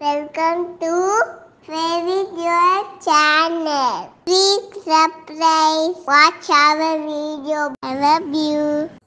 Welcome to Fairy Joy channel. Please subscribe, watch our video. I love you.